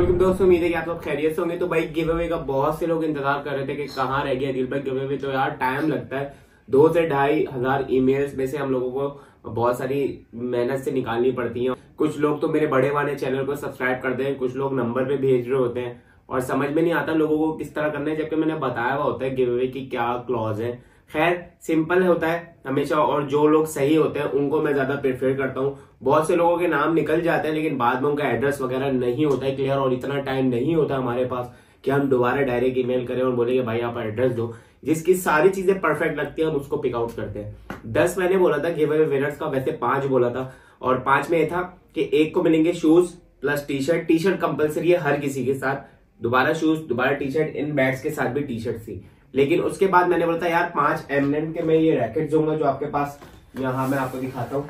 दोस्तों, उम्मीद है कि आप लोग खैरियत से होंगे। तो भाई गिव अवे का बहुत से लोग इंतज़ार कर रहे थे कि कहाँ रह गया दिल भाई गिव अवे तो यार टाइम लगता है। दो से ढाई हज़ार ईमेल्स में से हम लोगों को बहुत सारी मेहनत से निकालनी पड़ती है। कुछ लोग तो मेरे बड़े वाले चैनल को सब्सक्राइब करते हैं कुछ लोग नंबर पे भेज रहे होते हैं। और समझ में नहीं आता लोगों को किस तरह करना है, जबकि मैंने बताया हुआ होता है गिव अवे की क्या क्लॉज है। खैर सिंपल होता है, हमेशा और जो लोग सही होते हैं, उनको मैं ज़्यादा प्रेफर करता हूँ। बहुत से लोगों के नाम निकल जाते हैं, लेकिन बाद में उनका एड्रेस वगैरह नहीं होता है क्लियर और इतना टाइम नहीं होता हमारे पास कि हम दोबारा डायरेक्ट ईमेल करें और बोले कि भाई आप एड्रेस दो। जिसकी सारी चीज़ें परफेक्ट लगती है, हम उसको पिक आउट करते हैं। दस मैंने बोला था गिव अवे विनर्स का, वैसे पाँच बोला था। और पाँच में ये था कि एक को मिलेंगे shoes plus T shirt T shirt compulsory है हर किसी के साथ। दोबारा शूज़ दोबारा टी शर्ट इन बैग्स के साथ भी टी शर्ट थी। लेकिन उसके बाद मैंने बोला था, यार, पाँच एमरन के मैं ये रैकेट दूँगा जो आपके पास यहाँ मैं आपको दिखाता हूँ।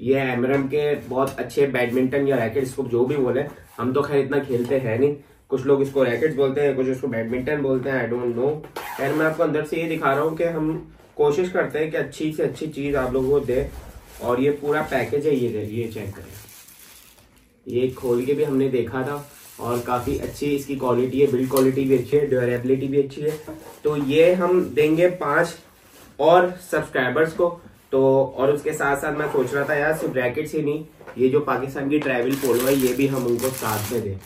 ये एमरम के बहुत अच्छे बैडमिंटन या रैकेट इसको जो भी बोले, हम तो खैर इतना खेलते हैं नहीं। कुछ लोग इसको रैकेट बोलते हैं, कुछ इसको बैडमिंटन बोलते हैं आई डोंट नो खैर, मैं आपको अंदर से ये दिखा रहा हूँ कि हम कोशिश करते हैं कि अच्छी से अच्छी चीज़ आप लोगों को दे और ये पूरा पैकेज है, ये ये चेक करें। ये खोल के भी हमने देखा था। और काफ़ी अच्छी इसकी क्वालिटी है बिल्ड क्वालिटी भी अच्छी है ड्यूरेबिलिटी भी अच्छी है। तो ये हम देंगे पाँच और सब्सक्राइबर्स को। तो और उसके साथ साथ मैं सोच रहा था यार, सिर्फ़ रैकेट्स ही नहीं, ये जो पाकिस्तान की ट्रैवल पोलो है, ये भी हम उनको साथ में दें।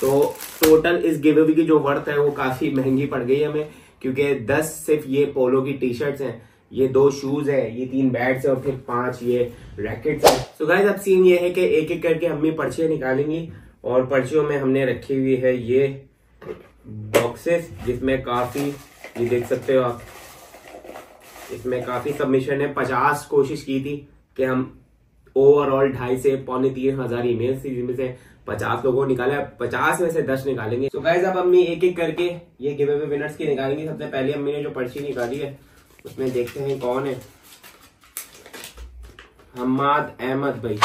तो टोटल इस गिव की जो वर्थ है, वो काफ़ी महँगी पड़ गई हमें, क्योंकि दस सिर्फ़ ये पोलो की टी शर्ट्स हैं, ये दो शूज़ है, ये तीन बैट्स है, और फिर पाँच ये रैकेट्स है। तो गाइज़ अब सीन ये है कि एक एक करके हम पर्चियाँ निकालेंगी। और पर्चियों में हमने रखी हुई है ये बॉक्सेस जिसमें काफ़ी, ये देख सकते हो आप, इसमें काफ़ी सबमिशन है। पचास कोशिश की थी कि हम ओवरऑल ढाई से पौने तीन हज़ार ईमेल जिनमें से पचास लोगों को निकाले। पचास में से दस निकालेंगे। तो गाइज़ अब अम्मी एक एक करके ये गिवे हुए विनर्स की निकालेंगे। सबसे पहले अम्मी ने जो पर्ची निकाली है, उसमें देखते हैं कौन है। हमाद अहमद भाई।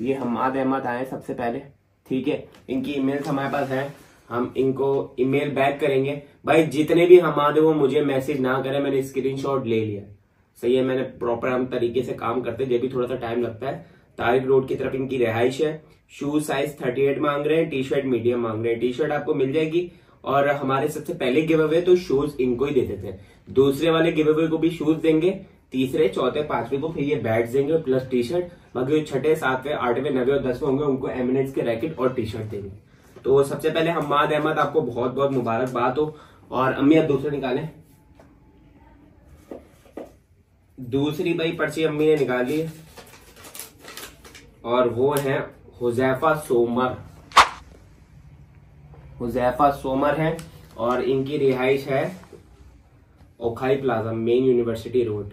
ये हमाद अहमद आए सबसे पहले। ठीक है? इनकी ईमेल हमारे पास है। हम इनको ईमेल बैक करेंगे। भाई, जितने भी हमारे वो मुझे मैसेज ना करें, मैंने स्क्रीनशॉट ले लिया। सही है, मैंने प्रॉपर हम तरीके से काम करते हैं, जब भी थोड़ा सा टाइम लगता है। तारिक रोड की तरफ़ इनकी रिहाइश है। शूज़ साइज़ 38 मांग रहे हैं टी शर्ट मीडियम मांग रहे हैं। टी शर्ट आपको मिल जाएगी। और हमारे सबसे पहले गिव अवे तो शूज़ इनको ही दे देते थे। दूसरे वाले गिव अवे को भी शूज़ देंगे। तीसरे, चौथे, पांचवे को फिर ये बैट देंगे प्लस टी शर्ट बाकी छठे, सातवें, आठवें, नवे और दसवें होंगे, उनको एमिनेट्स के रैकेट और टी शर्ट देंगे। तो सबसे पहले हमाद अहमद, आपको बहुत बहुत मुबारकबाद हो। और अम्मी, आप दूसरे निकाले। दूसरी भाई, पर्ची अम्मी ने निकाली और वो है हुजैफा सोमर। हुजैफा सोमर है और इनकी रिहाइश है ओखाई प्लाजा, मेन यूनिवर्सिटी रोड।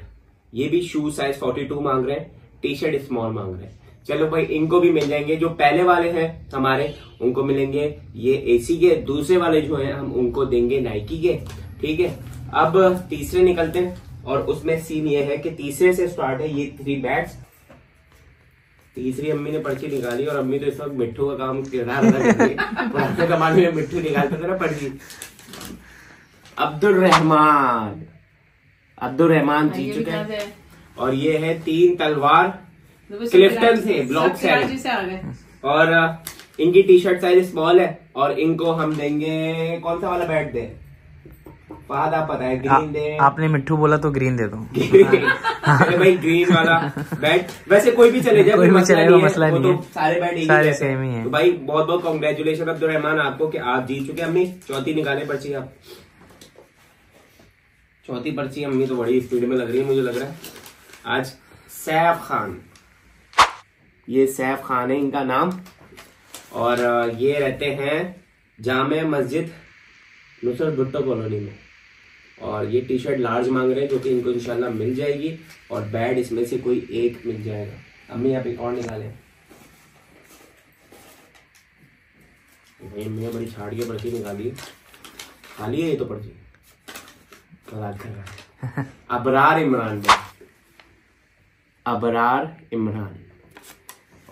ये भी शू साइज़ 42 मांग रहे हैं टी शर्ट स्मॉल मांग रहे हैं। चलो भाई, इनको भी मिल जाएँगे, जो पहले वाले हैं हमारे, उनको मिलेंगे। ये एसी के, दूसरे वाले जो हैं, हम उनको देंगे नाइकी के। ठीक है? अब तीसरे निकलते हैं, और उसमें सीन ये है कि तीसरे से स्टार्ट है ये थ्री बैट्स तीसरी अम्मी ने पर्ची निकाली, और अम्मी तो इस वक्त मिट्टू का काम किरदार पुराने में मिट्टू निकालते थे ना पर्ची। अब्दुल रहमान। अब्दुल रहमान जीत चुके हैं। और ये है तीन तलवार। क्लिफ्टन से ब्लॉक से और इनकी टी शर्ट साइज़ स्मॉल है और इनको हम देंगे कौन सा वाला बैट दे? फहद आप पता है ग्रीन दे। आपने मिट्टू बोला तो ग्रीन दे दो। भाई ग्रीन वाला बैट वैसे कोई भी चले जाए कोई भी चलेगा मसला नहीं है। तो सारे बैट एक सारे सेम ही। है तो भाई बहुत बहुत कॉन्ग्रेचुलेशन अब्दुल रहमान आपको कि आप जीत चुके अम्मी चौथी निकाले पर्ची आप चौथी पर्ची अम्मी तो बड़ी स्पीड में लग रही है, मुझे लग रहा है। आज सैफ खान। ये सैफ खान है इनका नाम। और ये रहते हैं जामे मस्जिद, नुसरत भुट्टो कॉलोनी में। और ये टी शर्ट लार्ज मांग रहे हैं, जो कि इनको इंशाल्लाह मिल जाएगी, और बैड इसमें से कोई एक मिल जाएगा। अम्मी, आप एक और निकालें। भाई अम्मी बड़ी छाड़ के पर्ची निकाली। खाली है ये तो पर्ची? मज़ाक कर रहा है। अबरार इमरान अबरार इमरान।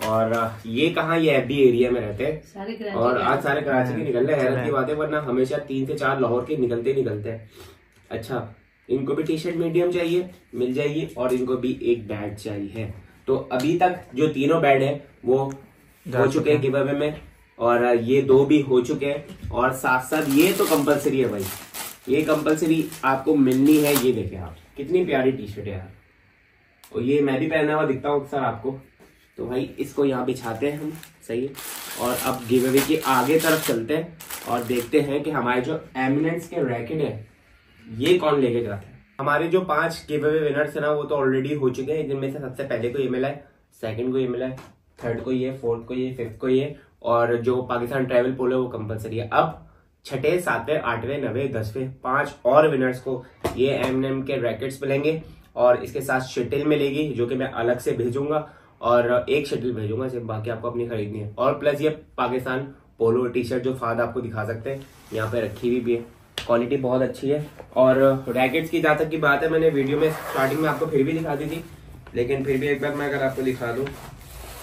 और ये कहा ये एफडी एरिया में रहते हैं? और आज सारे कराची के निकल रहे हैरत की बात है वरना हमेशा तीन से चार लाहौर के निकलते निकलते हैं। अच्छा इनको भी टी शर्ट मीडियम चाहिए मिल जाएगी और इनको भी एक बैग चाहिए। तो अभी तक जो तीनों बैड है वो हो चुके हैं गिव अवे में और ये दो भी हो चुके हैं और साथ साथ ये तो कंपलसरी है भाई। ये कंपलसरी आपको मिलनी है, ये देखें आप। कितनी प्यारी टी शर्ट है यार। और ये मैं भी पहना हुआ दिखता हूँ सर आपको। तो भाई, इसको यहाँ बिछाते हैं हम, सही है। और अब गिव अवे की आगे तरफ़ चलते हैं और देखते हैं कि हमारे जो एमिनेंस के रैकेट है, ये कौन लेके जाता है। हमारे जो पाँच गिव अवे विनर्स है ना, वो तो ऑलरेडी हो चुके हैं। जिनमें से सबसे पहले को ये मिला है सेकंड को ये मिला है थर्ड को ये फोर्थ को ये फिफ्थ को ये। और जो पाकिस्तान ट्रेवल पोल है, वो कंपलसरी है। अब छठे, सातवें, आठवें, नवे, दसवें, पाँच और विनर्स को ये एम एम के रैकेट्स मिलेंगे और इसके साथ शटल मिलेगी, जो कि मैं अलग से भेजूँगा और एक शटल भेजूँगा, सिर्फ़ बाकी आपको अपनी खरीदनी है। और प्लस ये पाकिस्तान पोलो टी शर्ट जो फाद आपको दिखा सकते हैं, यहाँ पे रखी हुई भी है। क्वालिटी बहुत अच्छी है और रैकेट्स की जहाँ तक की बात है, मैंने वीडियो में स्टार्टिंग में आपको फिर भी दिखा दी थी, लेकिन फिर भी एक बार मैं अगर आपको दिखा दूँ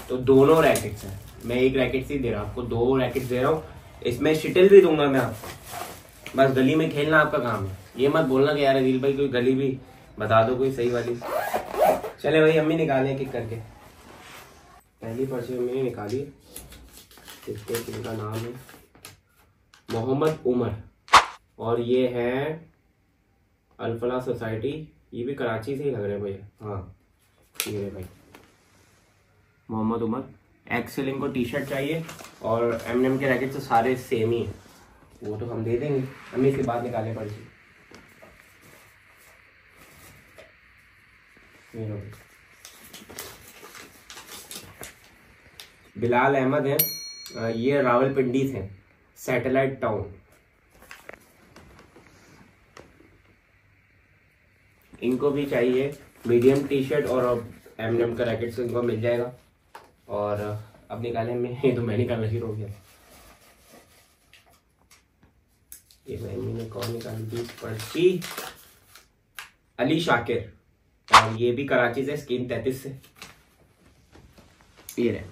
तो दोनों रैकेट्स हैं। मैं एक रैकेट ही दे रहा हूँ, आपको दो रैकेट दे रहा हूँ इसमें शिटल भी दूँगा मैं। आपको बस गली में खेलना आपका काम है। ये मत बोलना कि यार अदिल भाई कोई गली भी बता दो, कोई सही वाली। चले भाई, अम्मी निकाले किक करके। पहली पर्ची अम्मी ने निकाली। हैं किनका नाम है मोहम्मद उमर। और ये है अल्फला सोसाइटी। ये भी कराची से ही लग रहे हैं भैया। हाँ ये भाई। मोहम्मद उमर। एक्सेल इनको टी शर्ट चाहिए और एम एम के रैकेट तो सारे सेम ही हैं। वो तो हम दे देंगे। हम इसके बाद निकाले पर्ची बिलाल अहमद है। ये रावलपिंडी से सैटेलाइट टाउन इनको भी चाहिए। मीडियम टी शर्ट और एम एम का रैकेट से इनको मिल जाएगा। और, अब निकाले में। ये तो मैं निकालना शुरू हो गया। ये मैंने कौन निकाली थी पर्ची। अली शाकिर। और ये भी कराची से स्कीम तैतीस से। ये रहे।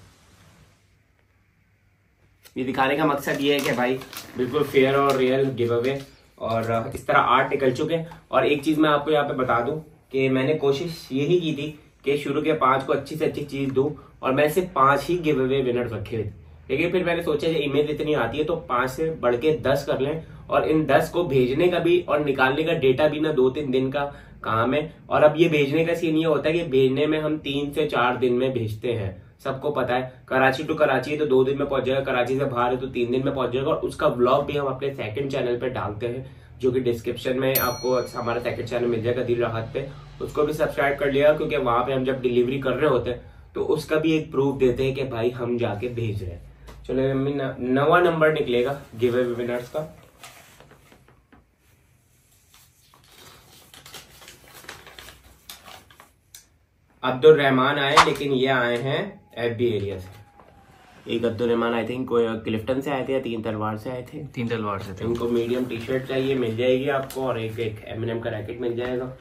ये दिखाने का मकसद ये है कि भाई, बिल्कुल फेयर और रियल गिव अवे और, इस तरह आर्ट निकल चुके हैं। और एक चीज़ मैं आपको यहाँ पे बता दूँ कि मैंने कोशिश यही की थी कि शुरू के पाँच को अच्छी से अच्छी चीज़ दूँ। और मैं सिर्फ़ पाँच ही गिव अवे विनर रखे थे। लेकिन फिर मैंने सोचा कि इमेज इतनी आती है तो पाँच से बढ़ के दस कर लें और इन दस को भेजने का भी और निकालने का डेटा भी ना दो तीन दिन का काम है। और अब ये भेजने का सीन ये होता है कि भेजने में हम तीन से चार दिन में भेजते हैं। सबको पता है, कराची टू कराची है तो दो दिन में पहुँच जाएगा, कराची से बाहर है तो तीन दिन में पहुँच जाएगा। और उसका ब्लॉग भी हम अपने सेकंड चैनल पे डालते हैं, जो कि डिस्क्रिप्शन में आपको हमारा सेकंड चैनल मिल जाएगा दिल राहत पे। उसको भी सब्सक्राइब कर लिया, क्योंकि वहाँ पे हम जब डिलीवरी कर रहे होते हैं तो उसका भी एक प्रूफ देते हैं कि भाई हम जाके भेज रहे हैं। चलो मम्मी नवा नंबर निकलेगा गिव अवे विनर्स का। अब्दुल रहमान आए लेकिन ये आए हैं एफ़ बी एरिया से। एक अब्दुल रहमान आई थिंक कोई क्लिफ्टन से आए थे या तीन तलवार से आए थे? तीन तलवार से थे। इनको मीडियम टी शर्ट चाहिए मिल जाएगी आपको और एक एक एम एम का रैकेट मिल जाएगा।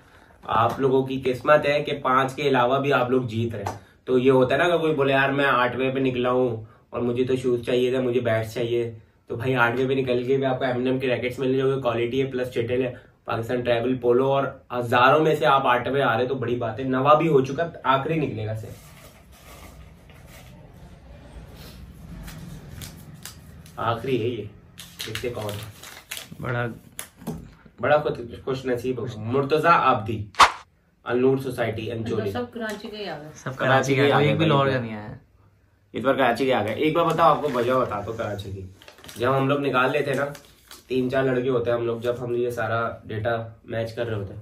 आप लोगों की किस्मत है कि पाँच के अलावा भी आप लोग जीत रहे हैं। तो ये होता है ना अगर कोई बोले यार मैं आठवें पे निकला हूँ और मुझे तो शूज़ चाहिए था मुझे बैट्स चाहिए। तो भाई आठवें पे निकल के भी आपको एम एम के रैकेट्स मिल जाएँगे क्वालिटी है प्लस चिटल है। पाकिस्तान ट्रैवल पोलो और हज़ारों में से आप आठवें आ रहे तो बड़ी बात है। नवा भी हो चुका आखिरी निकलेगा से। आखिरी है ये। देखते कौन बड़ा बड़ा खुद खुश नसीब मुर्तजा आबदी। अनूर सोसाइटी अंचोली सब कराची के आ गए। सब कराची कराची के आ गए एक भी लाहौर का नहीं आया। इस बार कराची के आ गए। एक बार बताओ आपको वजह बता दो कराची की। जब हम लोग निकाल लेते ना तीन चार लड़के होते हैं हम लोग जब हम ये सारा डेटा मैच कर रहे होते हैं।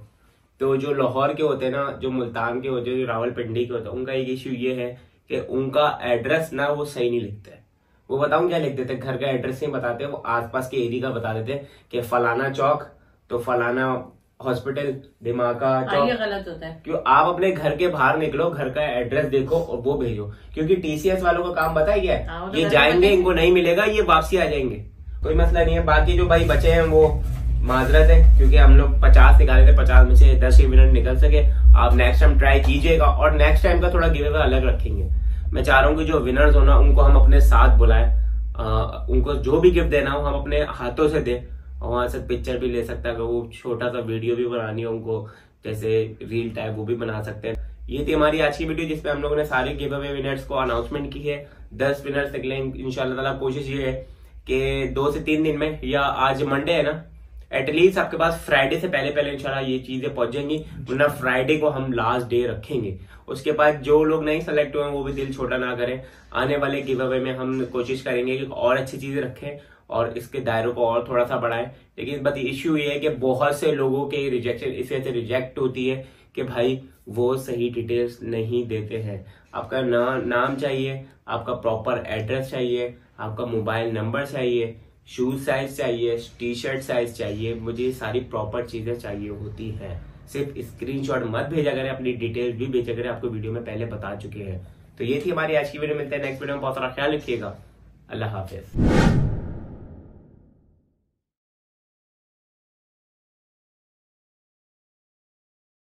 तो जो लाहौर के होते हैं ना जो मुल्तान के होते हैं जो रावलपिंडी के होते हैं उनका एक इश्यू ये है कि उनका एड्रेस ना वो सही नहीं लिखते हैं। वो बताऊँ क्या लिख देते हैं? घर का एड्रेस नहीं बताते वो आसपास के एरिया का बता देते हैं कि फलाना चौक तो फलाना हॉस्पिटल दिमागा हाँ, चौक ये गलत होता है। क्यों आप अपने घर के बाहर निकलो घर का एड्रेस देखो और वो भेजो। क्योंकि टीसीएस वालों का काम पता है क्या हाँ, है तो ये जाएँगे इनको नहीं मिलेगा ये वापसी आ जाएँगे। कोई मसला नहीं है बाकी जो भाई बचे हैं वो माजरत है क्योंकि हम लोग पचास निकाले थे पचास में से दस ही मिनट निकल सके। आप नेक्स्ट टाइम ट्राई कीजिएगा और नेक्स्ट टाइम का थोड़ा गिवे अलग रखेंगे। मैं चाह रहा हूँ कि जो विनर्स हो ना उनको हम अपने साथ बुलाएँ। उनको जो भी गिफ्ट देना हो हम अपने हाथों से दें। और वहाँ से पिक्चर भी ले सकता है, अगर वो छोटा सा वीडियो भी बनानी हो उनको, जैसे रील टाइप वो भी बना सकते हैं। ये थी हमारी आज की वीडियो जिसमें हम लोगों ने सारे गिव अवे विनर्स को अनाउंसमेंट की है। दस विनर्स निकले इंशाल्लाह कोशिश ये है कि दो से तीन दिन में, या आज मंडे है ना एटलीस्ट आपके पास फ्राइडे से पहले पहले इंशाल्लाह ये चीज़ें पहुँच जाएँगी वरना फ्राइडे को हम लास्ट डे रखेंगे। उसके बाद जो लोग नहीं सेलेक्ट हुए वो भी दिल छोटा ना करें। आने वाले गिव अवे में हम कोशिश करेंगे कि और अच्छी चीज़ें रखें और इसके दायरों को और थोड़ा सा बढ़ाएँ। लेकिन बात इश्यू ये है कि बहुत से लोगों के रिजेक्शन इस वजह से रिजेक्ट होती है कि भाई वो सही डिटेल्स नहीं देते हैं। आपका ना, नाम चाहिए आपका प्रॉपर एड्रेस चाहिए आपका मोबाइल नंबर चाहिए शूज़ साइज़ चाहिए टी शर्ट साइज़ चाहिए मुझे सारी प्रॉपर चीज़ें चाहिए होती हैं। सिर्फ़ स्क्रीनशॉट मत भेजा करें अपनी डिटेल भी भेजा करें आपको वीडियो में पहले बता चुके हैं। तो ये थी हमारी आज की वीडियो मिलते हैं नेक्स्ट वीडियो में बहुत सारा ख्याल रखिएगा। अल्लाह हाफिज।